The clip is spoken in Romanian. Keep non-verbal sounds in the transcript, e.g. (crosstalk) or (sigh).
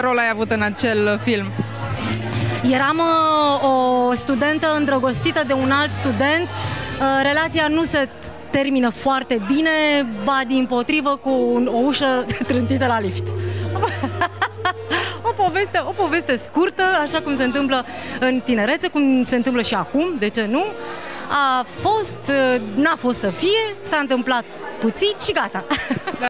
rol ai avut în acel film? Eram uh, o studentă îndrăgostită de un alt student. Uh, relația nu se termină foarte bine, ba din potrivă cu o ușă (laughs) trântită la lift. (laughs) o poveste, o poveste scurtă, așa cum se întâmplă în tinerețe, cum se întâmplă și acum, de ce nu? A fost, uh, n-a fost să fie, s-a întâmplat puțin și gata. (laughs)